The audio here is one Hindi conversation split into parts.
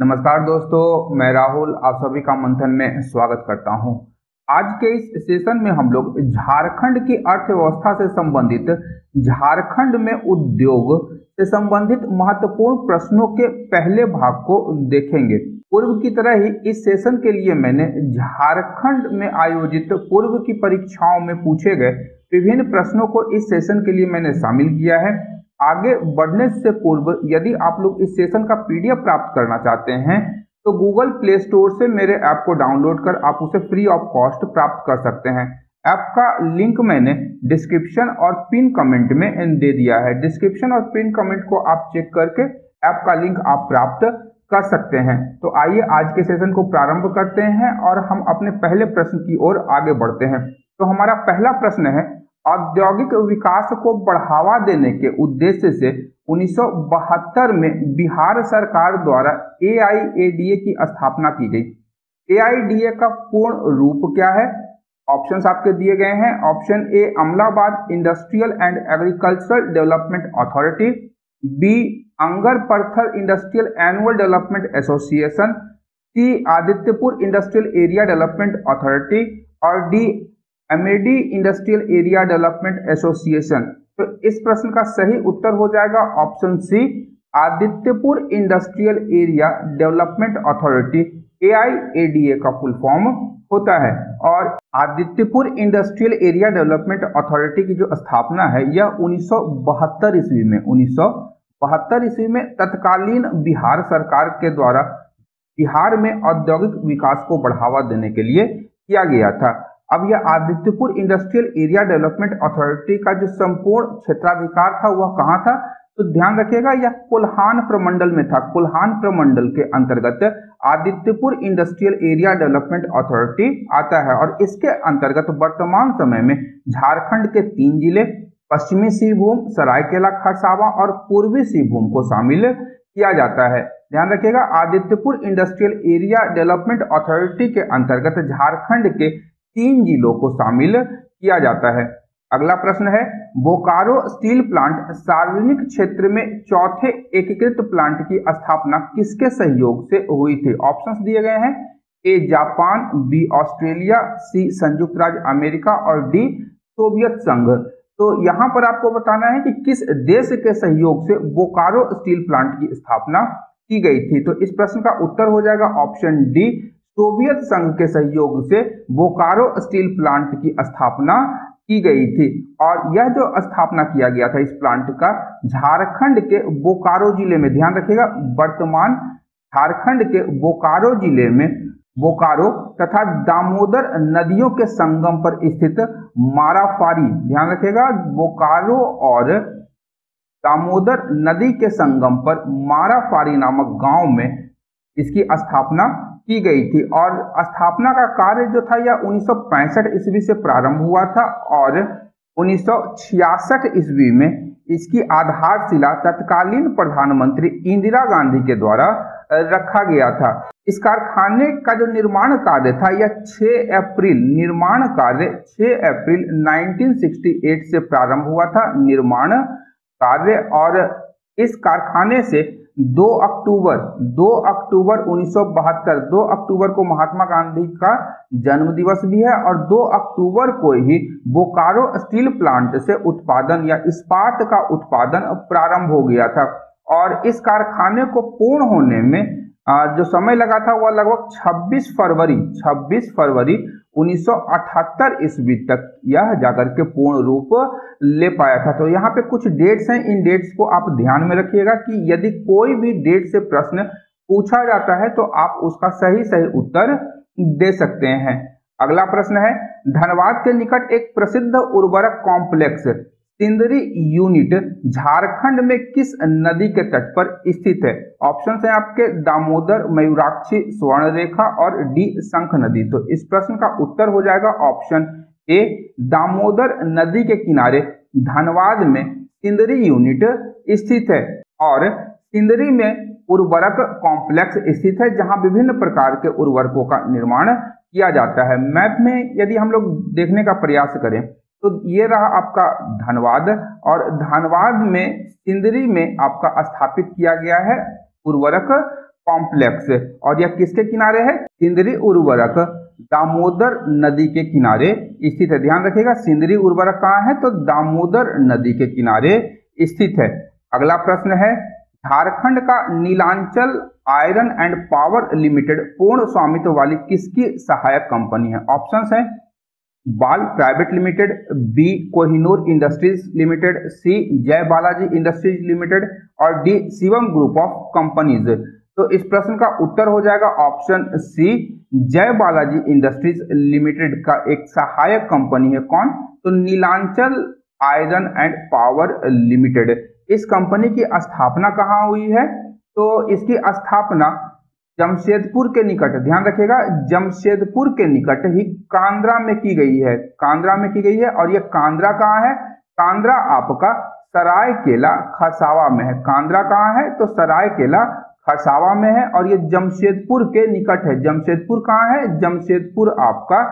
नमस्कार दोस्तों, मैं राहुल, आप सभी का मंथन में स्वागत करता हूँ। आज के इस सेशन में हम लोग झारखंड की अर्थव्यवस्था से संबंधित, झारखंड में उद्योग से संबंधित महत्वपूर्ण प्रश्नों के पहले भाग को देखेंगे पूर्व की तरह ही इस सेशन के लिए मैंने झारखंड में आयोजित पूर्व की परीक्षाओं में पूछे गए विभिन्न प्रश्नों को इस सेशन के लिए मैंने शामिल किया है आगे बढ़ने से पूर्व यदि आप लोग इस सेशन का पीडीएफ प्राप्त करना चाहते हैं तो गूगल प्ले स्टोर से मेरे ऐप को डाउनलोड कर आप उसे फ्री ऑफ़ कॉस्ट प्राप्त कर सकते हैं। ऐप का लिंक मैंने डिस्क्रिप्शन और पिन कमेंट में दे दिया है। डिस्क्रिप्शन और पिन कमेंट को आप चेक करके ऐप का लिंक आप प्राप्त कर सकते हैं। तो आइए आज के सेशन को प्रारंभ करते हैं और हम अपने पहले प्रश्न की ओर आगे बढ़ते हैं। तो हमारा पहला प्रश्न है औद्योगिक विकास को बढ़ावा देने के उद्देश्य से 1972 में बिहार सरकार द्वारा ए की स्थापना की गई। ए का पूर्ण रूप क्या है? ऑप्शंस आपके दिए गए हैं। Option A Amlabad industrial and agricultural development authority B अंगर पर्थर industrial annual development association C Adityapur industrial area development authority और D MAD industrial area development association तो इस प्रश्न का सही उत्तर हो जाएगा option C, Adityapur industrial area development authority A का फुल फॉर्म होता है। और Adityapur industrial area development authority की जो स्थापना है, यह उन्नीस सौ बहत्तर ईस्वी में, उन्नीस सौ बहत्तर ईस्वी में तत्कालीन बिहार सरकार के द्वारा बिहार में औद्योगिक विकास को बढ़ावा देने के लिए किया गया था। अब यह Adityapur industrial area development authority का जो संपूर्ण क्षेत्राधिकार था, वह कहाँ था? तो ध्यान रखिएगा, यह कोल्हान प्रमंडल में था। कोल्हान प्रमंडल के अंतर्गत Adityapur industrial area development authority आता है और इसके अंतर्गत वर्तमान समय में झारखंड के तीन ज़िले, पश्चिमी सिंहभूम, सरायकेला, खरसावा और पूर्वी सिंहभूम को शामिल किया जाता है। ध्यान रखिएगा, Adityapur industrial area development authority के अंतर्गत झारखंड के तीन जिलों को शामिल किया जाता है। अगला प्रश्न है, बोकारो स्टील प्लांट सार्वजनिक क्षेत्र में चौथे एकीकृत प्लांट की स्थापना किसके सहयोग से हुई थी? ऑप्शंस दिए गए हैं, A Japan, B Australia, C संयुक्त राज्य अमेरिका और डी सोवियत संघ। तो यहाँ पर आपको बताना है कि किस देश के सहयोग से बोकारो स्टील प्लांट की स्थापना की गई थी? तो इस प्रश्न का उत्तर हो जाएगा ऑप्शन डी सोवियत संघ के सहयोग से बोकारो स्टील प्लांट की स्थापना की गई थी। और यह जो स्थापना किया गया था इस प्लांट का, झारखंड के बोकारो ज़िले में, ध्यान रखिएगा, वर्तमान झारखंड के बोकारो ज़िले में, बोकारो तथा दामोदर नदियों के संगम पर स्थित माराफारी, ध्यान रखिएगा, बोकारो और दामोदर नदी के संगम पर माराफारी नामक गाँव में इसकी स्थापना की गई थी और स्थापना का कार्य जो था यह उन्नीस सौ पैंसठ ईस्वी से प्रारंभ हुआ था और उन्नीस सौ छियासठ ईस्वी में इसकी आधारशिला तत्कालीन प्रधानमंत्री इंदिरा गांधी के द्वारा रखा गया था। इस कारखाने का जो निर्माण कार्य था, यह 6 अप्रैल निर्माण कार्य 6 अप्रैल 1968 से प्रारंभ हुआ था निर्माण कार्य और इस कारखाने से 2 अक्टूबर, दो अक्टूबर 1972 2 अक्टूबर को महात्मा गांधी का जन्म दिवस भी है और दो अक्टूबर को ही बोकारो स्टील प्लांट से उत्पादन या इस्पात का उत्पादन प्रारंभ हो गया था और इस कारखाने को पूर्ण होने में जो समय लगा था वह लगभग 26 फरवरी 26 फरवरी 1978 ईस्वी तक यह जाकर के पूर्ण रूप ले पाया था। तो यहाँ पे कुछ डेट्स हैं। इन डेट्स को आप ध्यान में रखिएगा कि यदि कोई भी डेट से प्रश्न पूछा जाता है तो आप उसका सही सही उत्तर दे सकते हैं। अगला प्रश्न है, धनबाद के निकट एक प्रसिद्ध उर्वरक कॉम्प्लेक्स सिंदरी यूनिट झारखंड में किस नदी के तट पर स्थित है? ऑप्शन है आपके दामोदर, मयूराक्षी स्वर्ण रेखा और डी शंख नदी। तो इस प्रश्न का उत्तर हो जाएगा ऑप्शन ए, दामोदर नदी के किनारे धनबाद में सिंदरी यूनिट स्थित है और सिंदरी में उर्वरक कॉम्प्लेक्स स्थित है, जहाँ विभिन्न प्रकार के उर्वरकों का निर्माण किया जाता है। मैप में यदि हम लोग देखने का प्रयास करें तो ये रहा आपका धनबाद और धनबाद में सिंदरी में आपका स्थापित किया गया है उर्वरक कॉम्प्लेक्स और यह किसके किनारे है? सिंदरी उर्वरक, दामोदर नदी के किनारे। स्थित है, ध्यान रखिएगा, सिंदरी उर्वरक कहाँ है? तो दामोदर नदी के किनारे स्थित है। अगला प्रश्न है, झारखंड का Nilanchal iron and power limited पूर्ण स्वामित्व वाली किसकी सहायक कंपनी है? ऑप्शंस है Bal private limited, B Kohinoor industries limited, C Jai Balaji industries limited और D Shivam group of companies. तो इस प्रश्न का उत्तर हो जाएगा ऑप्शन सी, जय बालाजी इंडस्ट्रीज़ लिमिटेड का एक सहायक कंपनी है कौन? तो Nilanchal iron and power limited. इस कंपनी की स्थापना कहाँ हुई है? तो इसकी स्थापना जमशेदपुर के निकट। ध्यान रखिएगा, जमशेदपुर के निकट ही कांद्रा में की गई है। कांद्रा में की गई है और यह कांद्रा कहाँ है? कांद्रा आपका सराय केला खसावा में है। कांद्रा कहाँ है? तो सराय केला खसावा में है और ये जमशेदपुर के निकट है। जमशेदपुर कहाँ है? जमशेदपुर आपका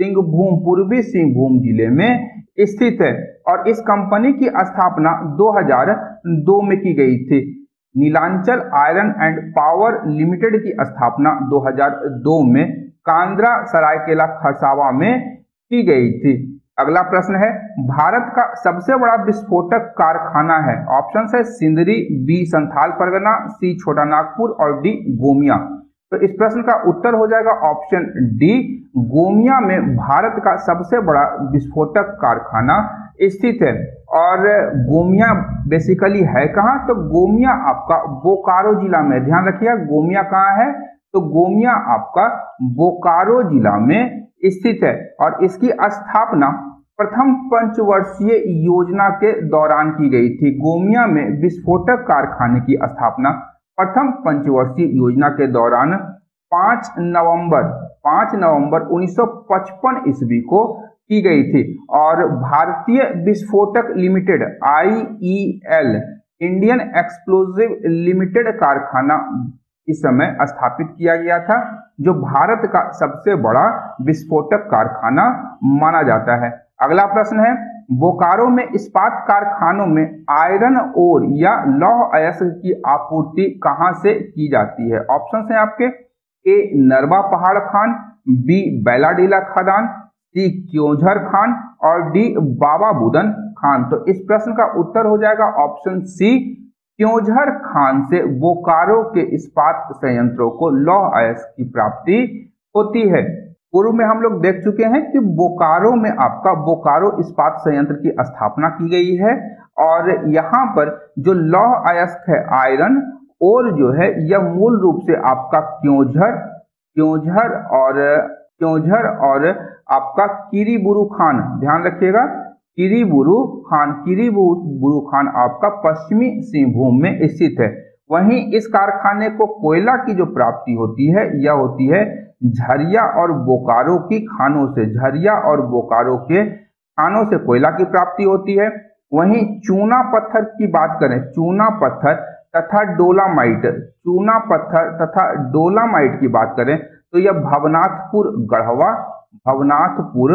सिंहभूम, पूर्वी सिंहभूम ज़िले में स्थित है। और इस कंपनी की स्थापना 2002 में की गई थी। Nilanchal iron and power limited की स्थापना 2002 में कांद्रा सरायकेला खरसावा में की गई थी। अगला प्रश्न है, भारत का सबसे बड़ा विस्फोटक कारखाना है। ऑप्शन है सिंदरी, बी संथाल परगना, सी छोटा नागपुर और डी गोमिया। तो इस प्रश्न का उत्तर हो जाएगा ऑप्शन डी, गोमिया में भारत का सबसे बड़ा विस्फोटक कारखाना स्थित है। और गोमिया बेसिकली है कहाँ? तो गोमिया आपका बोकारो जिला में, ध्यान रखिए, गोमिया कहाँ है? तो गोमिया आपका बोकारो जिला में स्थित है और इसकी स्थापना प्रथम पंचवर्षीय योजना के दौरान की गई थी। गोमिया में विस्फोटक कारखाने की स्थापना प्रथम पंचवर्षीय योजना के दौरान 5 नवंबर 5 नवंबर 1955 ईस्वी को की गई थी। और भारतीय विस्फोटक limited IEL Indian explosive limited कारखाना इस समय स्थापित किया गया था, जो भारत का सबसे बड़ा विस्फोटक कारखाना माना जाता है। अगला प्रश्न है, बोकारो में इस्पात कारखानों में आयरन ओर या लौह अयस्क की आपूर्ति कहाँ से की जाती है? ऑप्शन है आपके, ए, नरवा पहाड़ खान, बी, बैलाडीला खदान सी क्योझर खान और डी बाबा बुदन खान। तो इस प्रश्न का उत्तर हो जाएगा ऑप्शन सी, क्योझर खान से बोकारो के इस्पात संयंत्रों को लौह अयस्क की प्राप्ति होती है। पूर्व में हम लोग देख चुके हैं कि बोकारो में आपका बोकारो इस्पात संयंत्र की स्थापना की गई है और यहाँ पर जो लौह अयस्क है, आयरन, और जो है, यह मूल रूप से आपका क्योझर क्योझर और क्योझर और आपका किरीबुरु खान, ध्यान रखिएगा, किरीबुरु खान किरीबुरु खान आपका पश्चिमी सिंहभूम में स्थित है। वहीं इस कारखाने को कोयला की जो प्राप्ति होती है, यह होती है झरिया और बोकारो की खानों से, झरिया और बोकारो के खानों से कोयला की प्राप्ति होती है। वहीं चूना पत्थर की बात करें, चूना पत्थर तथा डोलामाइट, चूना पत्थर तथा डोलामाइट की बात करें तो यह भवनाथपुर गढ़वा भवनाथपुर,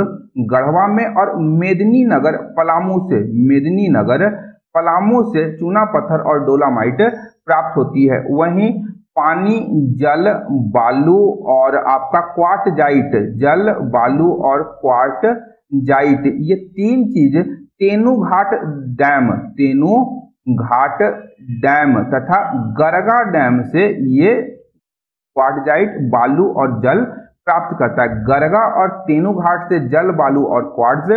गढ़वा में और मेदनी नगर, पलामू से। मेदनी नगर, पलामू से चूना पत्थर और डोलामाइट प्राप्त होती है। वहीं पानी, जल, बालू और आपका क्वाट जाइट, जल, बालू और क्वाट जाइट, ये तीन चीज़ तेनू घाट डैम, तेनू घाट डैम तथा गरगा डैम से ये क्वाट जाइट, बालू और जल प्राप्त करता है। गरगा और तेनू घाट से जल, बालू और क्वार्ट्ज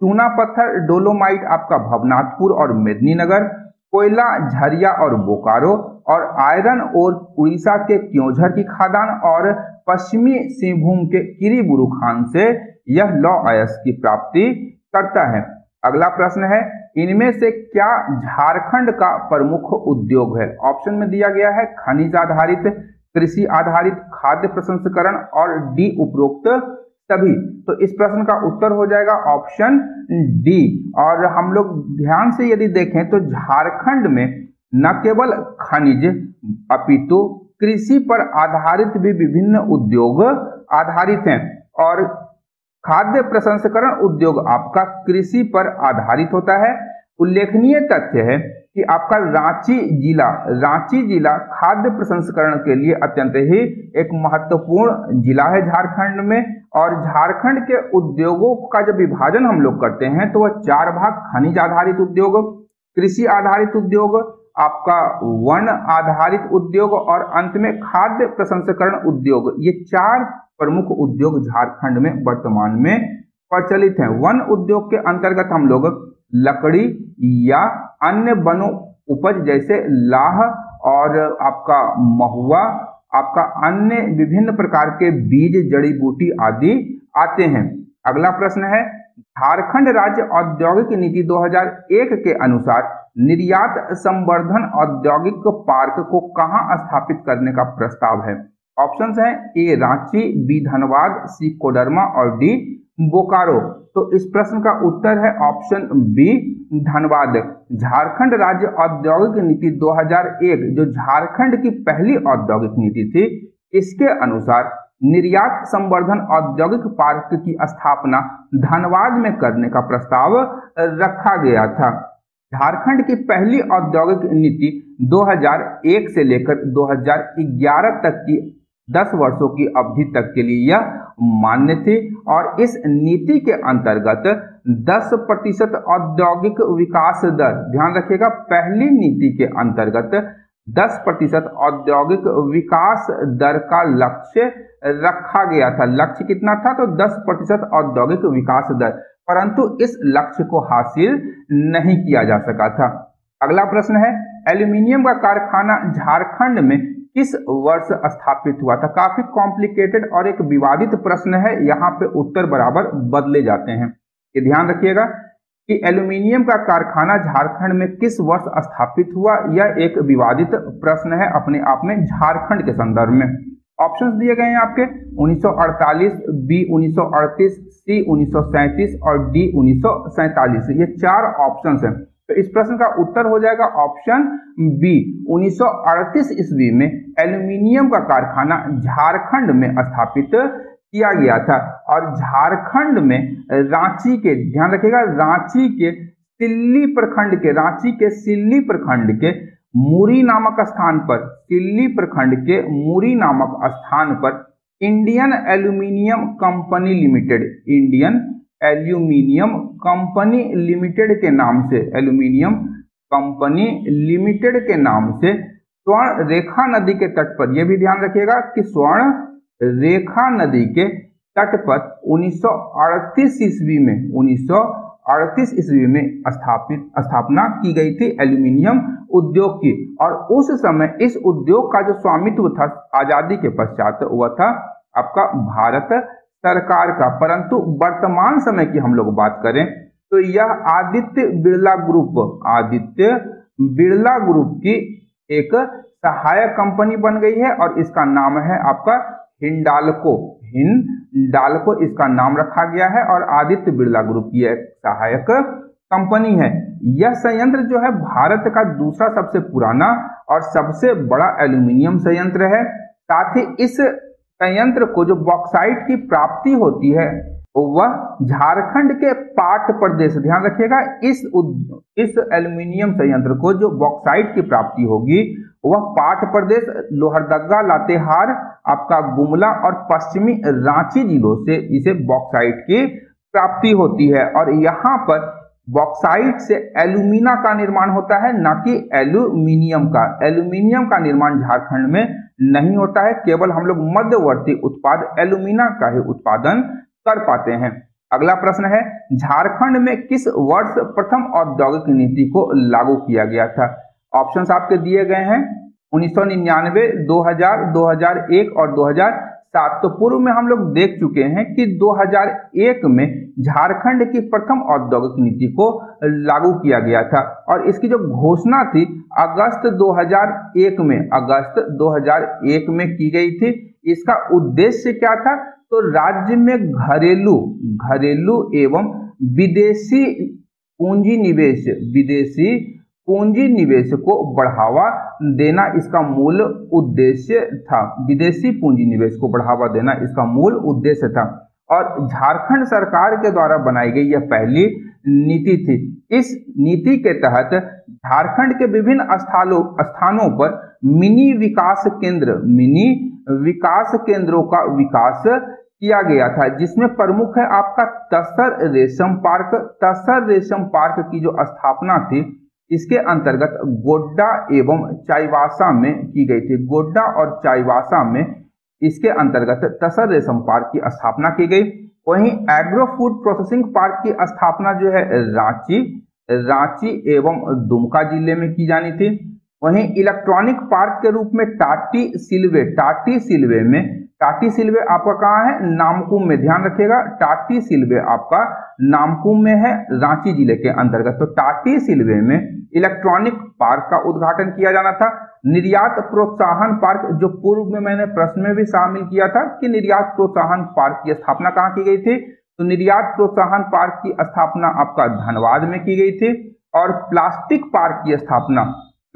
चूना पत्थर, डोलोमाइट आपका भवनाथपुर और मेदिनीनगर कोयला, झरिया और बोकारो और आयरन और उड़ीसा के क्योंझर की खादान और पश्चिमी सिंहभूम के किरीबुरु खान से यह लौ आयस की प्राप्ति करता है। अगला प्रश्न है, इनमें से क्या झारखंड का प्रमुख उद्योग है? ऑप्शन में दिया गया है, खनिज आधारित कृषि आधारित खाद्य प्रसंस्करण और डी उपरोक्त सभी। तो इस प्रश्न का उत्तर हो जाएगा ऑप्शन डी। और हम लोग ध्यान से यदि देखें तो झारखंड में न केवल खनिज, अपितु कृषि पर आधारित भी विभिन्न उद्योग आधारित हैं। और खाद्य प्रसंस्करण उद्योग आपका कृषि पर आधारित होता है। उल्लेखनीय तथ्य है कि आपका रांची जिला रांची जिला खाद्य प्रसंस्करण के लिए अत्यंत ही एक महत्वपूर्ण जिला है झारखंड में। और झारखंड के उद्योगों का जब विभाजन हम लोग करते हैं तो वह चार भाग, खनिज आधारित उद्योग, कृषि आधारित उद्योग, आपका वन आधारित उद्योग और अंत में खाद्य प्रसंस्करण उद्योग। ये चार प्रमुख उद्योग झारखंड में वर्तमान में प्रचलित हैं। वन उद्योग के अंतर्गत हम लोग लकड़ी या अन्य वनों उपज जैसे लाह और आपका महुआ, आपका अन्य विभिन्न प्रकार के बीज, जड़ी बूटी आदि आते हैं। अगला प्रश्न है, झारखंड राज्य औद्योगिक नीति 2001 के अनुसार निर्यात संवर्धन औद्योगिक पार्क को कहाँ स्थापित करने का प्रस्ताव है? ऑप्शंस हैं A, Ranchi, B, Dhanbad, C, Koderma और डी, बोकारो। तो इस प्रश्न का उत्तर है ऑप्शन बी, धनबाद। झारखंड राज्य औद्योगिक नीति 2001 जो झारखंड की पहली औद्योगिक नीति थी, इसके अनुसार निर्यात संवर्धन औद्योगिक पार्क की स्थापना धनबाद में करने का प्रस्ताव रखा गया था। झारखंड की पहली औद्योगिक नीति 2001 से लेकर 2011 तक की 10 वर्षों की अवधि तक के लिए यह मान्य थी और इस नीति के अंतर्गत 10 प्रतिशत औद्योगिक विकास दर, ध्यान रखिएगा, पहली नीति के अंतर्गत 10 प्रतिशत औद्योगिक विकास दर का लक्ष्य रखा गया था। लक्ष्य कितना था? तो 10 प्रतिशत औद्योगिक विकास दर, परंतु इस लक्ष्य को हासिल नहीं किया जा सका था। अगला प्रश्न है, एल्यूमिनियम का कारखाना झारखंड में किस वर्ष स्थापित हुआ था? काफ़ी कॉम्प्लिकेटेड और एक विवादित प्रश्न है। यहाँ पे उत्तर बराबर बदले जाते हैं। ये ध्यान रखिएगा कि एल्यूमिनियम का कारखाना झारखंड में किस वर्ष स्थापित हुआ? यह एक विवादित प्रश्न है अपने आप में झारखंड के संदर्भ में। ऑप्शंस दिए गए हैं आपके। 1948, बी 1938, सी 1937 और डी 1947 ये चार ऑप्शंस हैं। तो इस प्रश्न का उत्तर हो जाएगा ऑप्शन बी 1938 ईस्वी में एल्यूमिनियम का कारखाना झारखंड में स्थापित किया गया था और झारखंड में रांची के, ध्यान रखिएगा, रांची के सिल्ली प्रखंड के, रांची के सिल्ली प्रखंड के मुरी नामक स्थान पर, सिल्ली प्रखंड के मुरी नामक स्थान पर Indian aluminium company limited, Indian aluminium company limited के नाम से, एल्यूमिनियम कंपनी लिमिटेड के नाम से स्वर्ण रेखा नदी के तट पर यह भी ध्यान रखिएगा कि स्वर्ण रेखा नदी के तट पर 1938 ईस्वी में 1938 ईस्वी में स्थापित, स्थापना की गई थी एल्यूमिनियम उद्योग की। और उस समय इस उद्योग का जो स्वामित्व था, आज़ादी के पश्चात वह था, आपका भारत सरकार का। परंतु वर्तमान समय की हम लोग बात करें तो यह आदित्य बिरला ग्रुप, आदित्य बिरला ग्रुप की एक सहायक कंपनी बन गई है और इसका नाम है आपका हिंडालको। हिंडालको इसका नाम रखा गया है और आदित्य बिरला ग्रुप की एक सहायक कंपनी है। यह संयंत्र जो है, भारत का दूसरा सबसे पुराना और सबसे बड़ा एल्यूमिनियम संयंत्र है। साथ ही इस संयंत्र को जो बॉक्साइट की प्राप्ति होती है वह झारखंड के पाट प्रदेश ध्यान रखिएगा, इस इस एल्यूमिनियम संयंत्र को जो बॉक्साइट की प्राप्ति होगी, वह पाट प्रदेश, लोहरदगा, लातेहार, आपका गुमला और पश्चिमी रांची जिलों से इसे बॉक्साइट की प्राप्ति होती है। और यहाँ पर बॉक्साइट से एल्यूमिना का निर्माण होता है, ना कि एल्यूमिनियम का। एल्यूमिनियम का निर्माण झारखंड में नहीं होता है, केवल हम लोग मध्यवर्ती उत्पाद, एल्यूमिना का ही उत्पादन कर पाते हैं। अगला प्रश्न है, झारखंड में किस वर्ष प्रथम औद्योगिक नीति को लागू किया गया था? ऑप्शंस आपके दिए गए हैं, उन्नीस सौ निन्यानवे और सात। तो पूर्व में हम लोग देख चुके हैं कि 2001 में झारखंड की प्रथम औद्योगिक नीति को लागू किया गया था और इसकी जो घोषणा थी, अगस्त 2001 में, अगस्त 2001 में की गई थी। इसका उद्देश्य क्या था? तो राज्य में घरेलू घरेलू एवं विदेशी पूंजी निवेश, विदेशी पूंजी निवेश को बढ़ावा देना इसका मूल उद्देश्य था। विदेशी पूंजी निवेश को बढ़ावा देना इसका मूल उद्देश्य था। और झारखंड सरकार के द्वारा बनाई गई यह पहली नीति थी। इस नीति के तहत झारखंड के विभिन्न स्थानों स्थानों पर मिनी विकास केंद्र, मिनी विकास केंद्रों का विकास किया गया था, जिसमें प्रमुख है आपका तसर रेशम पार्क। तसर रेशम पार्क की जो स्थापना थी इसके अंतर्गत गोड्डा एवं चाईवासा में की गई थी। गोड्डा और चाईवासा में इसके अंतर्गत तसर रेशम पार्क की स्थापना की गई। वहीं एग्रो फ़ूड प्रोसेसिंग पार्क की स्थापना जो है रांची रांची एवं दुमका ज़िले में की जानी थी। वहीं इलेक्ट्रॉनिक पार्क के रूप में टाटी सिल्वे टाटी सिल्वे में, टाटी सिल्वे आपका कहाँ है? नामकुम में। ध्यान रखिएगा, टाटी सिल्वे आपका नामकुम में है, रांची ज़िले के अंतर्गत। तो टाटी सिल्वे में इलेक्ट्रॉनिक पार्क का उद्घाटन किया जाना था। निर्यात प्रोत्साहन पार्क, जो पूर्व में मैंने प्रश्न में भी शामिल किया था कि निर्यात प्रोत्साहन पार्क की स्थापना कहाँ की गई थी? तो निर्यात प्रोत्साहन पार्क की स्थापना आपका धनबाद में की गई थी और प्लास्टिक पार्क की स्थापना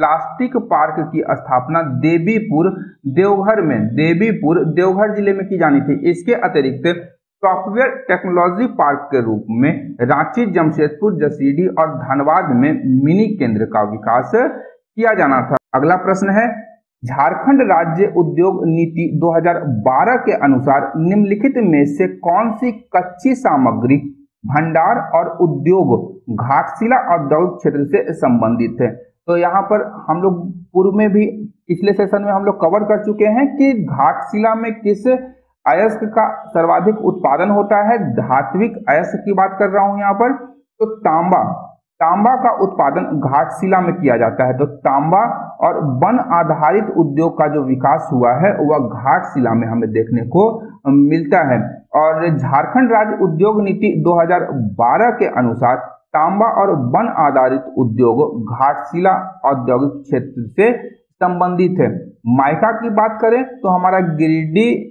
प्लास्टिक पार्क की स्थापना देवीपुर, देवघर में, देवीपुर, देवघर ज़िले में की जानी थी। इसके अतिरिक्त सॉफ्टवेयर टेक्नोलॉजी पार्क के रूप में रांची, जमशेदपुर, जसीडी और धनबाद में मिनी केंद्र का विकास किया जाना था। अगला प्रश्न है, झारखंड राज्य उद्योग नीति 2012 के अनुसार निम्नलिखित में से कौन सी कच्ची सामग्री, भंडार और उद्योग, घाटशिला औद्योगिक क्षेत्र से संबंधित है? तो यहाँ पर हम लोग पूर्व में भी पिछले सेशन में हम लोग कवर कर चुके हैं कि घाटशिला में किस अयस्क का सर्वाधिक उत्पादन होता है। धात्विक अयस्क की बात कर रहा हूँ यहाँ पर। तो तांबा तांबा का उत्पादन घाटशिला में किया जाता है। तो तांबा और वन आधारित उद्योग का जो विकास हुआ है, वह घाटशिला में हमें देखने को मिलता है। और झारखंड राज्य उद्योग नीति 2012 के अनुसार तांबा और वन आधारित उद्योग घाटशिला औद्योगिक क्षेत्र से संबंधित है। माइका की बात करें तो हमारा गिरिडीह,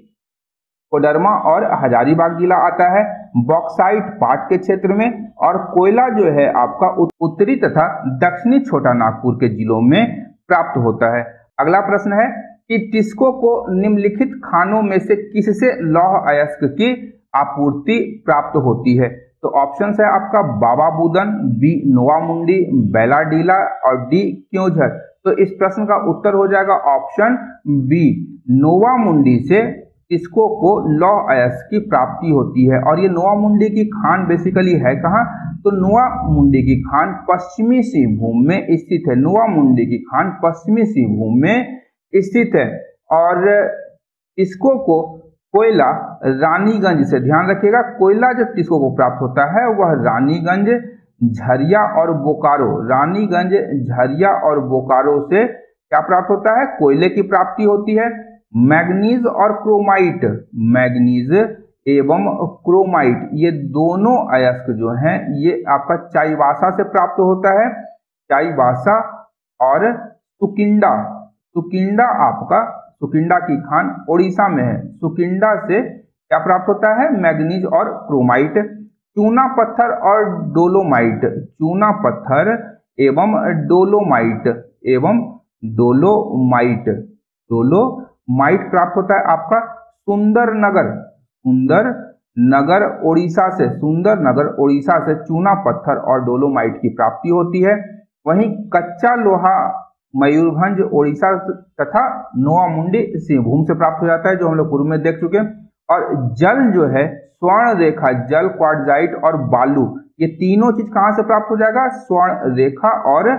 कोडरमा और हजारीबाग जिला आता है। बॉक्साइट पाट के क्षेत्र में और कोयला जो है आपका उत्तरी तथा दक्षिणी छोटा नागपुर के जिलों में प्राप्त होता है। अगला प्रश्न है कि टिस्को को निम्नलिखित खानों में से किससे लौह अयस्क की आपूर्ति प्राप्त होती है? तो ऑप्शन है आपका बाबा बुदन, बी नोवा मुंडी बेलाडीला और डी क्योंझर। तो इस प्रश्न का उत्तर हो जाएगा ऑप्शन बी नोवा मुंडी से इसको को लौ अयस की प्राप्ति होती है? और ये नोआ मुंडी की खान बेसिकली है कहाँ? तो नोआ मुंडी की खान पश्चिमी सिंहभूम में स्थित है। नोआ मुंडी की खान पश्चिमी सिंहभूम में स्थित है। और इसको को कोयला रानीगंज से। ध्यान रखिएगा, कोयला जो टिस्को को प्राप्त होता है, वह रानीगंज, झरिया और बोकारो। रानीगंज, झरिया और बोकारो से क्या प्राप्त होता है? कोयले की प्राप्ति होती है। मैग्नीज और क्रोमाइट। मैग्नीज एवं क्रोमाइट, ये दोनों अयस्क जो हैं, ये आपका चाईवासा से प्राप्त होता है। चाईवासा और सुकिंडा। सुकिंडा आपका सुकिंडा की खान ओडिशा में है। सुकिंडा से क्या प्राप्त होता है? मैग्नीज और क्रोमाइट। चूना पत्थर और डोलोमाइट। चूना पत्थर एवं डोलोमाइट। एवं डोलोमाइट। डोलो माइट प्राप्त होता है आपका सुंदर नगर सुंदर नगर ओडिशा से। सुंदर नगर ओडिशा से चूना पत्थर और डोलोमाइट की प्राप्ति होती है। वहीं कच्चा लोहा मयूरभंज, ओडिशा तथा नोआ मुंडी सिंहभूम से प्राप्त हो जाता है, जो हम लोग पूर्व में देख चुके हैं। और जल जो है स्वर्ण रेखा जल क्वार्जाइट और बालू, ये तीनों चीज़ कहाँ से प्राप्त हो जाएगा? स्वर्ण रेखा और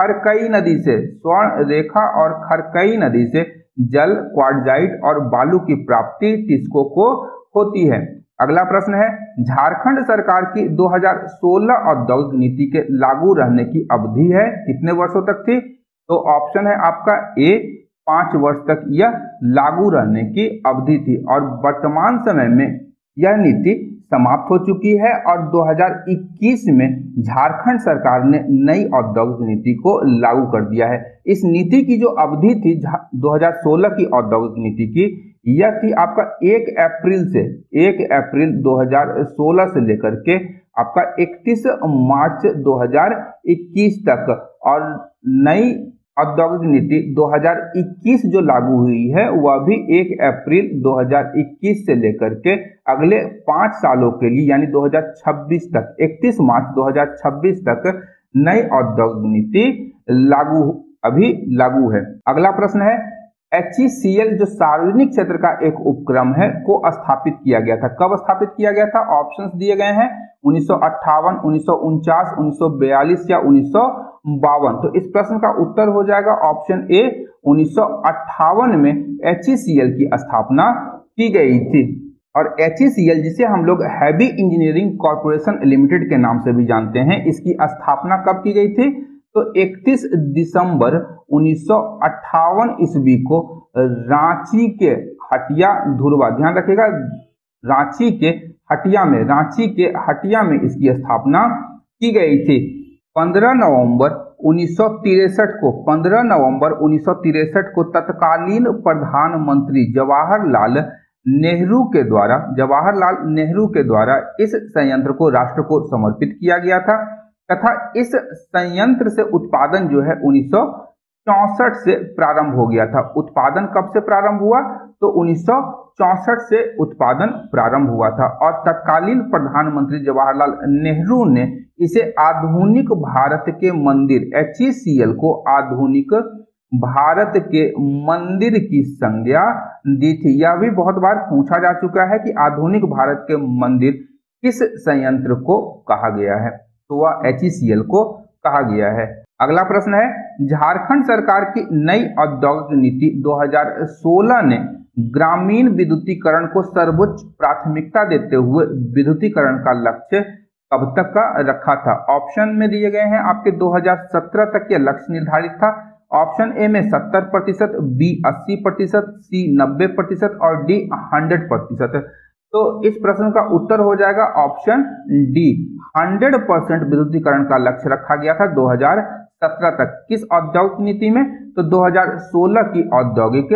खरकई नदी से। स्वर्ण रेखा और खरकई नदी से जल क्वार्जाइट और बालू की प्राप्ति टिस्को को होती है? अगला प्रश्न है, झारखंड सरकार की 2016 औद्योगिक नीति के लागू रहने की अवधि है, कितने वर्षों तक थी? तो ऑप्शन है आपका ए पाँच वर्ष तक यह लागू रहने की अवधि थी और वर्तमान समय में यह नीति समाप्त हो चुकी है और 2021 में झारखंड सरकार ने नई औद्योगिक नीति को लागू कर दिया है। इस नीति की जो अवधि थी 2016 की औद्योगिक नीति की, यह थी आपका 1 अप्रैल से 1 अप्रैल 2016 से लेकर के आपका 31 मार्च 2021 तक और नई औद्योगिक नीति 2021 जो लागू हुई है, वह भी 1 अप्रैल 2021 से लेकर के अगले पाँच सालों के लिए, यानी 2026 तक 31 मार्च 2026 तक नई औद्योगिक नीति लागू, अभी लागू है। अगला प्रश्न है एच जो सार्वजनिक क्षेत्र का एक उपक्रम है, को स्थापित किया गया था। कब स्थापित किया गया था? ऑप्शंस दिए गए हैं, उन्नीस सौ अट्ठावन, उन्नीस या उन्नीस सौ बावन। तो इस प्रश्न का उत्तर हो जाएगा ऑप्शन ए उन्नीस सौ अट्ठावन में एच की स्थापना की गई थी। और एच जिसे हम लोग हैवी इंजीनियरिंग कॉरपोरेशन लिमिटेड के नाम से भी जानते हैं, इसकी स्थापना कब की गई थी? तो 31 दिसंबर उन्नीस सौ अट्ठावन ईस्वी को रांची के हटिया धुरवा, ध्यान रखिएगा, रांची के हटिया में, रांची के हटिया में इसकी स्थापना की गई थी। 15 नवंबर उन्नीस को 15 नवंबर उन्नीस को तत्कालीन प्रधानमंत्री जवाहरलाल नेहरू के द्वारा, जवाहरलाल नेहरू के द्वारा इस संयंत्र को राष्ट्र को समर्पित किया गया था। तथा इस संयंत्र से उत्पादन जो है उन्नीस से प्रारंभ हो गया था। उत्पादन कब से प्रारंभ हुआ? तो उन्नीस से उत्पादन प्रारंभ हुआ था। और तत्कालीन प्रधानमंत्री जवाहरलाल नेहरू ने इसे आधुनिक भारत के मंदिर एचईसीएल को आधुनिक भारत के मंदिर की संज्ञा दी थी। यह भी बहुत बार पूछा जा चुका है कि आधुनिक भारत के मंदिर किस संयंत्र को कहा गया है। तो वह एच को कहा गया है। अगला प्रश्न है, झारखंड सरकार की नई औद्योगिक नीति 2016 ने ग्रामीण विद्युतीकरण को सर्वोच्च प्राथमिकता देते हुए विद्युतीकरण का लक्ष्य कब तक का रखा था? ऑप्शन में दिए गए हैं आपके 2017 तक यह लक्ष्य निर्धारित था। ऑप्शन ए में 70 प्रतिशत, बी 80 प्रतिशत, सी 90 प्रतिशत और डी 100 प्रतिशत। तो इस प्रश्न का उत्तर हो जाएगा ऑप्शन डी। 100 परसेंट विद्युतीकरण का लक्ष्य रखा गया था 2017 तक। किस औद्योगिक नीति में? तो 2016 की औद्योगिक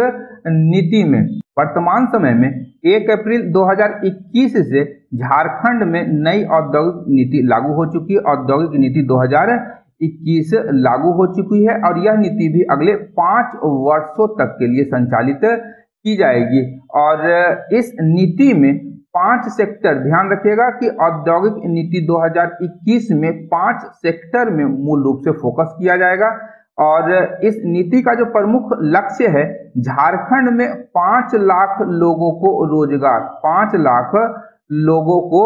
नीति में। वर्तमान समय में 1 अप्रैल 2021 से झारखंड में नई औद्योगिक नीति लागू हो चुकी है। औद्योगिक नीति 2021 लागू हो चुकी है और यह नीति भी अगले पाँच वर्षों तक के लिए संचालित की जाएगी। और इस नीति में पाँच सेक्टर, ध्यान रखिएगा कि औद्योगिक नीति 2021 में पाँच सेक्टर में मूल रूप से फोकस किया जाएगा। और इस नीति का जो प्रमुख लक्ष्य है, झारखंड में पाँच लाख लोगों को रोज़गार, पाँच लाख लोगों को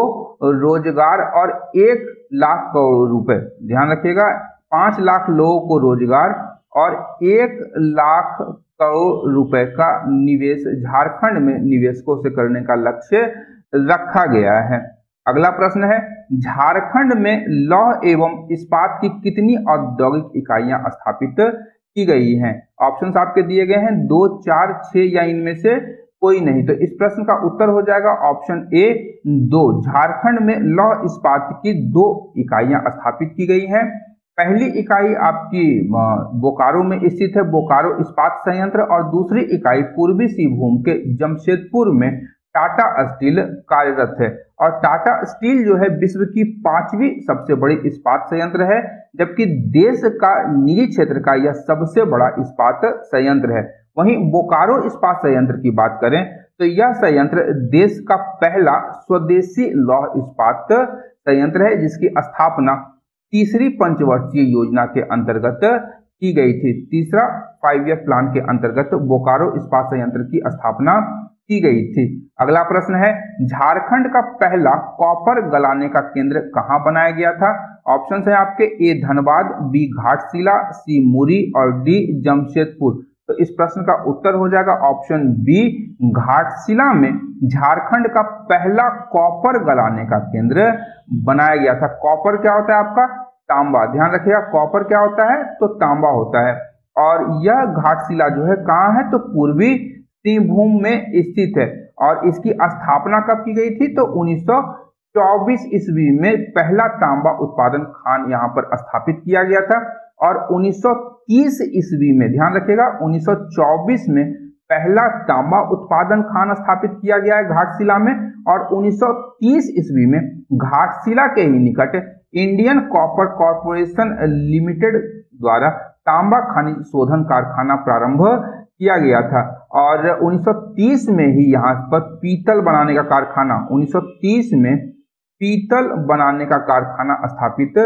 रोज़गार और एक लाख करोड़ रुपए। ध्यान रखिएगा, पाँच लाख लोगों को रोज़गार और एक लाख करोड़ रुपए का निवेश झारखंड में निवेशकों से करने का लक्ष्य रखा गया है। अगला प्रश्न है, झारखंड में लौह एवं इस्पात की कितनी औद्योगिक इकाइयाँ स्थापित की गई हैं? ऑप्शंस आपके दिए गए हैं, दो, चार, छह या इनमें से कोई नहीं। तो इस प्रश्न का उत्तर हो जाएगा ऑप्शन ए, दो। झारखंड में लौह इस्पात की दो इकाइयाँ स्थापित की गई हैं। पहली इकाई आपकी बोकारो में स्थित है, बोकारो इस्पात संयंत्र और दूसरी इकाई पूर्वी सिंहभूम के जमशेदपुर में टाटा स्टील कार्यरत है। और टाटा स्टील जो है विश्व की पांचवी सबसे बड़ी इस्पात संयंत्र है, जबकि देश का निजी क्षेत्र का यह सबसे बड़ा इस्पात संयंत्र है। वहीं बोकारो इस्पात संयंत्र की बात करें तो यह संयंत्र देश का पहला स्वदेशी लौह इस्पात संयंत्र है, जिसकी स्थापना तीसरी पंचवर्षीय योजना के अंतर्गत की गई थी। तीसरा फाइव ईयर प्लान के अंतर्गत बोकारो इस्पात संयंत्र की स्थापना की गई थी। अगला प्रश्न है, झारखंड का पहला कॉपर गलाने का केंद्र कहाँ बनाया गया था? ऑप्शन है आपके A Dhanbad, B Ghatshila, C Muri और डी जमशेदपुर। तो इस प्रश्न का उत्तर हो जाएगा ऑप्शन बी, घाटशिला में झारखंड का पहला कॉपर गलाने का केंद्र बनाया गया था। कॉपर क्या होता है आपका? तांबा। ध्यान रखिएगा, कॉपर क्या होता है? तो तांबा होता है। और यह घाटशिला जो है, कहाँ है? तो पूर्वी सिंहभूम में स्थित है। और इसकी स्थापना कब की गई थी? तो 1924 ईस्वी में पहला तांबा उत्पादन खान यहाँ पर स्थापित किया गया था। और 1930 ईस्वी में, ध्यान रखिएगा 1924 में पहला तांबा उत्पादन खान स्थापित किया गया है घाटशिला में और 1930 ईस्वी में घाटशिला के ही निकट इंडियन कॉपर कॉरपोरेशन लिमिटेड द्वारा तांबा खनिज शोधन कारखाना प्रारंभ किया गया था और 1930 में ही यहाँ पर पीतल बनाने का कारखाना 1930 में पीतल बनाने का कारखाना स्थापित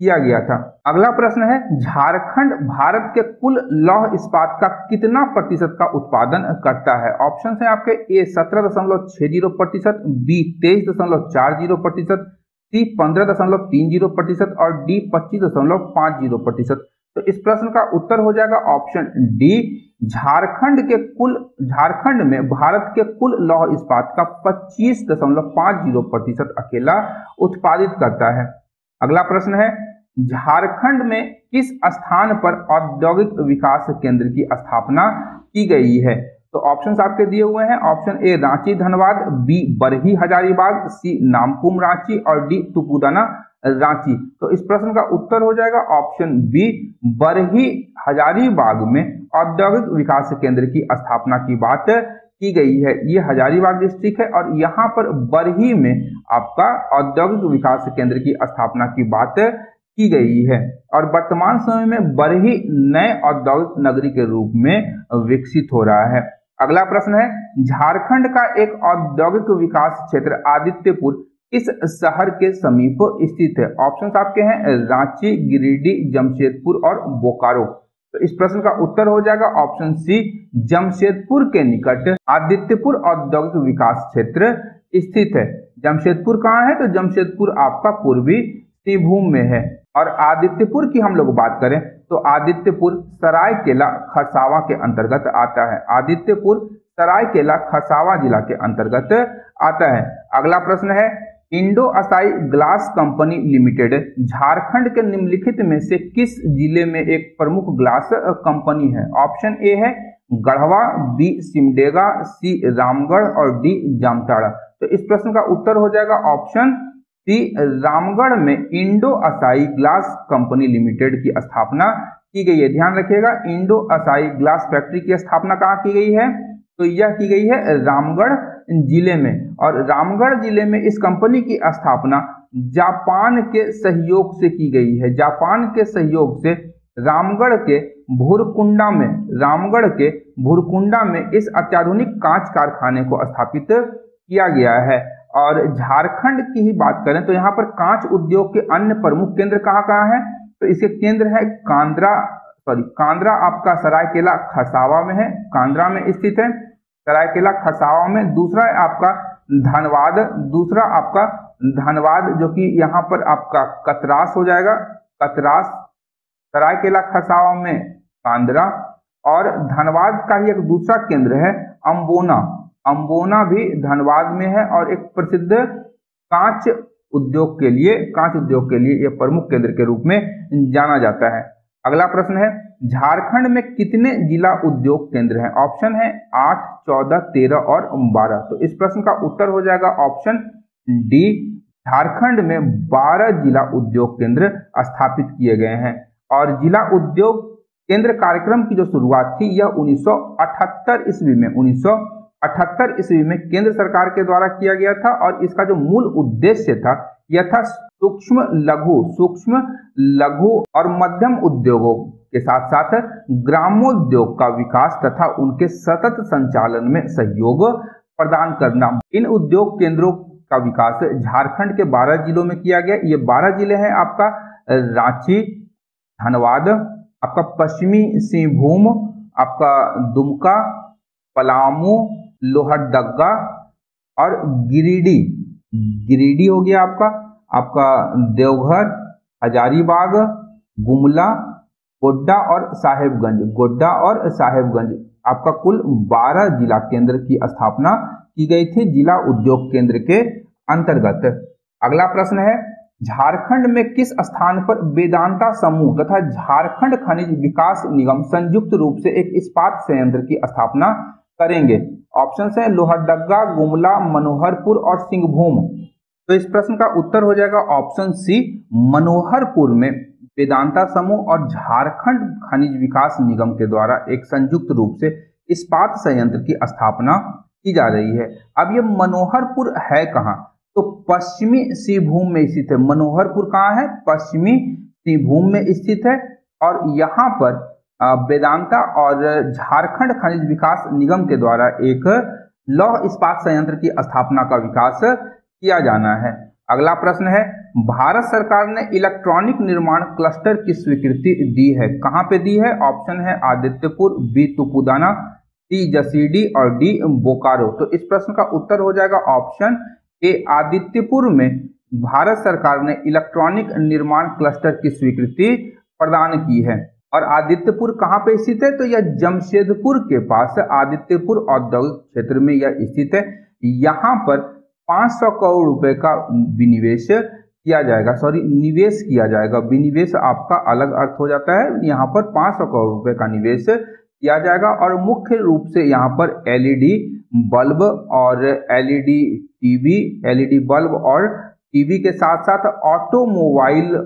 किया गया था। अगला प्रश्न है, झारखंड भारत के कुल लौह इस्पात का कितना प्रतिशत का उत्पादन करता है? ऑप्शन है आपके ए सत्रह दशमलव छह ज़ीरो प्रतिशत बी तेईस दशमलव चार ज़ीरो प्रतिशत सी पंद्रह दशमलव तीन ज़ीरो प्रतिशत और डी पच्चीस दशमलव पाँच ज़ीरो प्रतिशत। तो इस प्रश्न का उत्तर हो जाएगा ऑप्शन डी झारखंड के कुल, झारखंड में भारत के कुल लौह इस्पात का पच्चीस दशमलव पाँच ज़ीरो प्रतिशत अकेला उत्पादित करता है। अगला प्रश्न है झारखंड में किस स्थान पर औद्योगिक विकास केंद्र की स्थापना की गई है? तो ऑप्शन आपके दिए हुए हैं। Option A Ranchi, Dhanbad. B Barhi, Hazaribagh. C Namkum, Ranchi. और डी तुपुदाना, रांची। तो इस प्रश्न का उत्तर हो जाएगा ऑप्शन बी बरही, हजारीबाग में औद्योगिक विकास केंद्र की स्थापना की बात की गई है। ये हजारीबाग डिस्ट्रिक्ट है और यहाँ पर बरही में आपका औद्योगिक विकास केंद्र की स्थापना की बात की गई है। और वर्तमान समय में बरही नए औद्योगिक नगरी के रूप में विकसित हो रहा है। अगला प्रश्न है, झारखंड का एक औद्योगिक विकास क्षेत्र आदित्यपुर इस शहर के समीप स्थित है? ऑप्शंस आपके हैं, रांची, गिरिडीह, जमशेदपुर और बोकारो। तो इस प्रश्न का उत्तर हो जाएगा ऑप्शन सी, जमशेदपुर के निकट आदित्यपुर औद्योगिक विकास क्षेत्र स्थित है। जमशेदपुर कहाँ है? तो जमशेदपुर आपका पूर्वी सिंहभूम में है। और आदित्यपुर की हम लोग बात करें तो आदित्यपुर सरायकेला खरसावा के अंतर्गत आता है। आदित्यपुर सरायकेला खरसावा जिला के अंतर्गत आता है। अगला प्रश्न है, Indo Asahi glass company limited Jharkhand के निम्नलिखित में से किस ज़िले में एक प्रमुख ग्लास कंपनी है? ऑप्शन ए है, गढ़वा, बी सिमडेगा, सी रामगढ़ और डी जामताड़ा। तो इस प्रश्न का उत्तर हो जाएगा ऑप्शन रामगढ़ में Indo Asahi glass company limited की स्थापना की गई है। ध्यान रखिएगा, इंडो असाई ग्लास फैक्ट्री की स्थापना कहाँ की गई है? तो यह की गई है रामगढ़ ज़िले में और रामगढ़ ज़िले में इस कंपनी की स्थापना जापान के सहयोग से की गई है। जापान के सहयोग से रामगढ़ के भूरकुंडा में, रामगढ़ के भूरकुंडा में इस अत्याधुनिक कांच कारखाने को स्थापित किया गया है। और झारखंड की ही बात करें तो यहाँ पर कांच उद्योग के अन्य प्रमुख केंद्र कहाँ कहाँ है? तो इसके केंद्र है कांद्रा सॉरी कांद्रा आपका सरायकेला खसावा में है, कांद्रा में स्थित है। सरायकेला खसावा में दूसरा है आपका धनबाद दूसरा आपका धनबाद जो कि यहाँ पर आपका कतरास हो जाएगा। कतरास, सरायकेला खसावा में कांद्रा और धनबाद का ही एक दूसरा केंद्र है अम्बोना अम्बोना भी धनबाद में है और एक प्रसिद्ध कांच उद्योग के लिए, कांच उद्योग के लिए यह प्रमुख केंद्र के रूप में जाना जाता है। अगला प्रश्न है, झारखंड में कितने जिला उद्योग केंद्र हैं? ऑप्शन है आठ, चौदह, तेरह और बारह। तो इस प्रश्न का उत्तर हो जाएगा ऑप्शन डी, झारखंड में बारह जिला उद्योग केंद्र स्थापित किए गए हैं। और जिला उद्योग केंद्र कार्यक्रम की जो शुरुआत थी, यह 1978 ईस्वी में 1978 ईस्वी में केंद्र सरकार के द्वारा किया गया था और इसका जो मूल उद्देश्य था, यह था सूक्ष्म लघु सूक्ष्म लघु और मध्यम उद्योगों के साथ साथ ग्रामोद्योग का विकास तथा उनके सतत संचालन में सहयोग प्रदान करना। इन उद्योग केंद्रों का विकास झारखंड के 12 जिलों में किया गया। ये 12 ज़िले हैं आपका रांची, धनबाद, आपका पश्चिमी सिंहभूम, आपका दुमका, पलामू लोहरदग्गा और गिरिडीह। गिरिडीह हो गया आपका आपका देवघर, हजारीबाग, गुमला, गोड्डा और साहेबगंज। गोड्डा और साहेबगंज, आपका कुल 12 जिला केंद्र की स्थापना की गई थी जिला उद्योग केंद्र के अंतर्गत। अगला प्रश्न है, झारखंड में किस स्थान पर वेदांता समूह तथा झारखंड खनिज विकास निगम संयुक्त रूप से एक इस्पात संयंत्र की स्थापना करेंगे। ऑप्शन है लोहरदग्गा गुमला, मनोहरपुर और सिंहभूम। तो इस प्रश्न का उत्तर हो जाएगा ऑप्शन सी मनोहरपुर में वेदांता समूह और झारखंड खनिज विकास निगम के द्वारा एक संयुक्त रूप से इस्पात संयंत्र की स्थापना की जा रही है। अब ये मनोहरपुर है कहाँ? तो पश्चिमी सिंहभूम में स्थित है। मनोहरपुर कहाँ है? पश्चिमी सिंहभूम में स्थित है और यहाँ पर वेदांता और झारखंड खनिज विकास निगम के द्वारा एक लौह इस्पात संयंत्र की स्थापना का विकास किया जाना है। अगला प्रश्न है, भारत सरकार ने इलेक्ट्रॉनिक निर्माण क्लस्टर की स्वीकृति दी है। कहाँ पे दी है? ऑप्शन है आदित्यपुर, बी तुपुदाना, सी जसीडी और डी बोकारो। तो इस प्रश्न का उत्तर हो जाएगा ऑप्शन ए, आदित्यपुर में भारत सरकार ने इलेक्ट्रॉनिक निर्माण क्लस्टर की स्वीकृति प्रदान की है। और आदित्यपुर कहाँ पे स्थित है? तो यह जमशेदपुर के पास आदित्यपुर औद्योगिक क्षेत्र में यह स्थित है। यहाँ पर 500 करोड़ रुपए का विनिवेश किया जाएगा। सॉरी, निवेश किया जाएगा। विनिवेश आपका अलग अर्थ हो जाता है। यहाँ पर 500 करोड़ रुपए का निवेश किया जाएगा और मुख्य रूप से यहाँ पर एलईडी बल्ब और एलईडी टीवी, एलईडी बल्ब और टीवी के साथ साथ ऑटोमोबाइल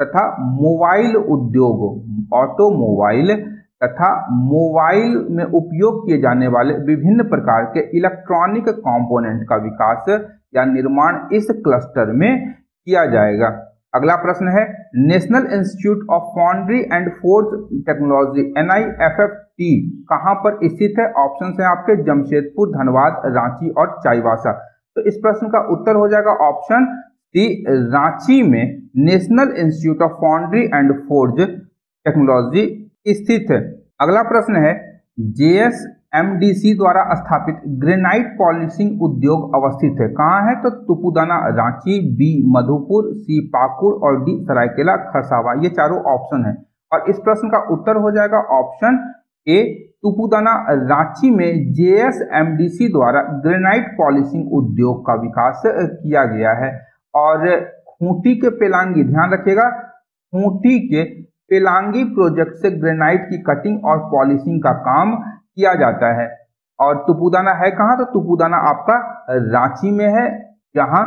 तथा मोबाइल उद्योग, ऑटोमोबाइल तथा मोबाइल में उपयोग किए जाने वाले विभिन्न प्रकार के इलेक्ट्रॉनिक कंपोनेंट का विकास या निर्माण इस क्लस्टर में किया जाएगा। अगला प्रश्न है, national institute of foundry and forge technology N I F F T कहाँ पर स्थित है? ऑप्शन है आपके, जमशेदपुर, धनबाद, रांची और चाईवासा तो इस प्रश्न का उत्तर हो जाएगा ऑप्शन सी, रांची में। National institute of foundry and forge technology स्थित है। अगला प्रश्न है जेएस एमडीसी द्वारा स्थापित ग्रेनाइट पॉलिशिंग उद्योग अवस्थित है। कहाँ है? तो तुपुदाना, रांची, बी, मधुपुर, सी, पाकुड़ और डी, सरायकेला, खरसावा। ये चारों ऑप्शन है। और इस प्रश्न का उत्तर हो जाएगा ऑप्शन ए, तुपुदाना, रांची में जेएसएमडीसी द्वारा ग्रेनाइट पॉलिशिंग उद्योग का विकास किया गया है। और खूंटी के पेलांगी, ध्यान रखिएगा, खूंटी के पेलांगी प्रोजेक्ट से ग्रेनाइट की कटिंग और पॉलिशिंग का काम किया जाता है। और तुपुदाना है कहाँ? तो तुपुदाना आपका रांची में है, जहाँ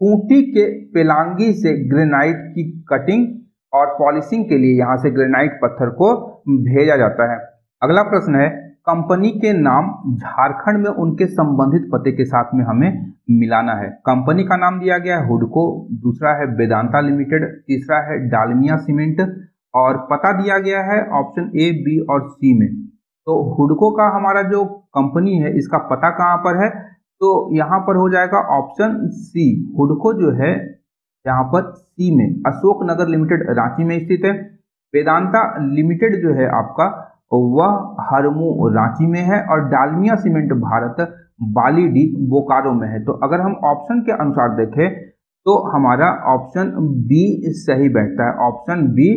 खूंटी के पेलांगी से ग्रेनाइट की कटिंग और पॉलिशिंग के लिए यहाँ से ग्रेनाइट पत्थर को भेजा जाता है। अगला प्रश्न है कंपनी के नाम झारखंड में उनके संबंधित पते के साथ में हमें मिलाना है। कंपनी का नाम दिया गया है हुडको, दूसरा है वेदांता लिमिटेड, तीसरा है डालमिया सीमेंट और पता दिया गया है ऑप्शन ए, बी और सी में। तो हुडको का हमारा जो कंपनी है, इसका पता कहाँ पर है? तो यहाँ पर हो जाएगा ऑप्शन सी। हुडको जो है, यहाँ पर सी में। अशोक नगर लिमिटेड, रांची में स्थित है। वेदांता लिमिटेड जो है आपका वह हरमू रांची में है और डालमिया सीमेंट भारत बालीडी बोकारो में है। तो अगर हम ऑप्शन के अनुसार देखें तो हमारा ऑप्शन बी सही बैठता है। ऑप्शन बी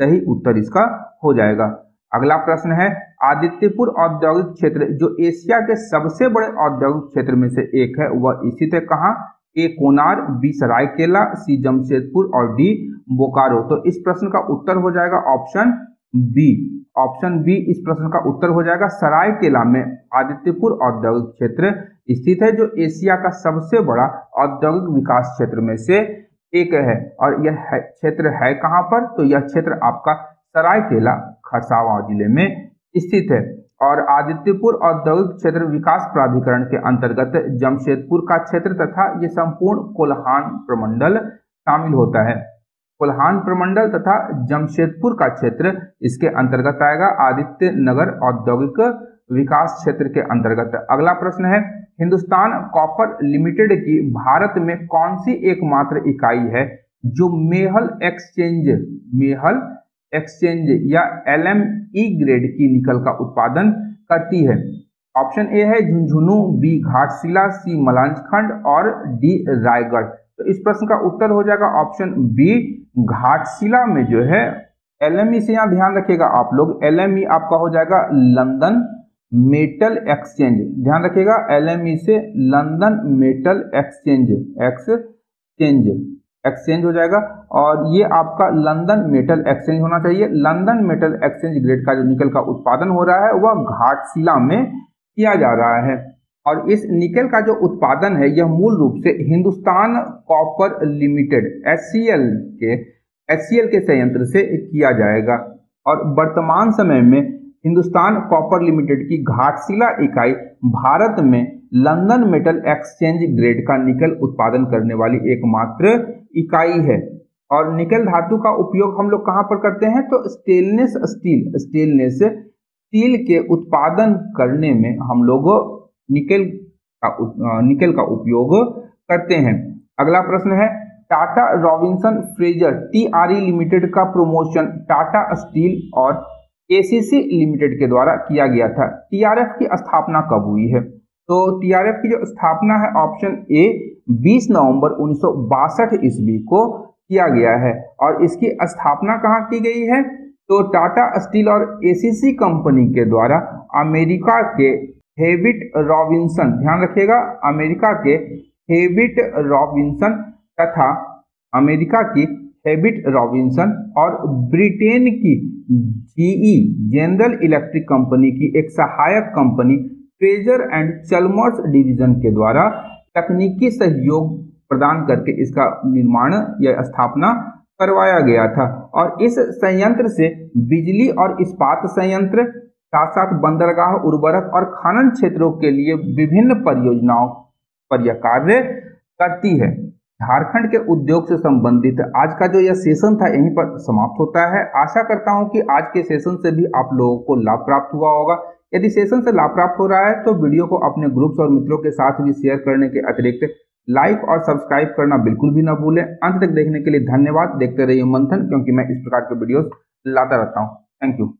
सही उत्तर इसका हो जाएगा। अगला प्रश्न है, आदित्यपुर औद्योगिक क्षेत्र, जो एशिया के सबसे बड़े औद्योगिक क्षेत्र में से एक है, वह स्थित है कहाँ? A Konar, B Saraikela, C Jamshedpur और डी बोकारो। तो इस प्रश्न का उत्तर हो जाएगा ऑप्शन बी। ऑप्शन बी इस प्रश्न का उत्तर हो जाएगा। सरायकेला में आदित्यपुर औद्योगिक क्षेत्र स्थित है, जो एशिया का सबसे बड़ा औद्योगिक विकास क्षेत्र में से एक है। और यह क्षेत्र है कहाँ पर? तो यह क्षेत्र आपका सरायकेला, खरसावा ज़िले में स्थित है। और आदित्यपुर औद्योगिक क्षेत्र विकास प्राधिकरण के अंतर्गत जमशेदपुर का क्षेत्र तथा ये संपूर्ण कोल्हान प्रमंडल शामिल होता है। कोल्हान प्रमंडल तथा जमशेदपुर का क्षेत्र, इसके अंतर्गत आएगा आदित्य नगर औद्योगिक विकास क्षेत्र के अंतर्गत। अगला प्रश्न है, हिंदुस्तान कॉपर लिमिटेड की भारत में कौन सी एकमात्र इकाई है जो मेहल एक्सचेंज मेहल एक्सचेंज या एल एम ई ग्रेड की निकल का उत्पादन करती है? ऑप्शन ए है झुंझुनू, बी घाटशिला, सी मलांचखंड और डी रायगढ़। तो इस प्रश्न का उत्तर हो जाएगा ऑप्शन बी, घाटशिला में जो है एल से यहाँ ध्यान रखिएगा आप लोग, एलएमई आपका हो जाएगा लंदन मेटल एक्सचेंज। ध्यान रखिएगा, एलएमई से London metal exchange exchange exchange हो जाएगा और ये आपका लंदन मेटल एक्सचेंज होना चाहिए। लंदन मेटल एक्सचेंज ग्रेड का जो निकल का उत्पादन हो रहा है, वह घाटशिला में किया जा रहा है। और इस निकल का जो उत्पादन है, यह मूल रूप से Hindustan copper limited S K S K संयंत्र से किया जाएगा। और वर्तमान समय में हिंदुस्तान कॉपर लिमिटेड की घाटशिला इकाई भारत में लंदन मेटल एक्सचेंज ग्रेड का निकल उत्पादन करने वाली एकमात्र इकाई है। और निकल धातु का उपयोग हम लोग कहाँ पर करते हैं? तो स्टेनलेस स्टील स्टेनलेस स्टील के उत्पादन करने में हम लोग निकेल का निकेल का उपयोग करते हैं। अगला प्रश्न है, Tata Robinson Fraser TRE limited का प्रमोशन टाटा स्टील और एसीसी लिमिटेड के द्वारा किया गया था। टीआरएफ की स्थापना कब हुई है? तो टीआरएफ की जो स्थापना है, ऑप्शन ए 20 नवंबर उन्नीस सौ बासठ ईस्वी को किया गया है। और इसकी स्थापना कहाँ की गई है? तो टाटा स्टील और एसीसी कंपनी के द्वारा अमेरिका के हेविट रॉबिन्सन, ध्यान रखिएगा, अमेरिका के हेविट रॉबिन्सन तथा अमेरिका की हेबिट रॉबिन्सन और ब्रिटेन की जीई, जनरल इलेक्ट्रिक कंपनी की एक सहायक company Fraser and Chalmers division के द्वारा तकनीकी सहयोग प्रदान करके इसका निर्माण या स्थापना करवाया गया था। और इस संयंत्र से बिजली और इस्पात संयंत्र साथ साथ बंदरगाह, उर्वरक और खनन क्षेत्रों के लिए विभिन्न परियोजनाओं पर यह कार्य करती है। झारखंड के उद्योग से संबंधित आज का जो यह सेशन था, यहीं पर समाप्त होता है। आशा करता हूँ कि आज के सेशन से भी आप लोगों को लाभ प्राप्त हुआ होगा। यदि सेशन से लाभ प्राप्त हो रहा है तो वीडियो को अपने ग्रुप्स और मित्रों के साथ भी शेयर करने के अतिरिक्त लाइक और सब्सक्राइब करना बिल्कुल भी ना भूलें। अंत तक देखने के लिए धन्यवाद। देखते रहिए मंथन, क्योंकि मैं इस प्रकार के वीडियोस लाता रहता हूँ। Thank you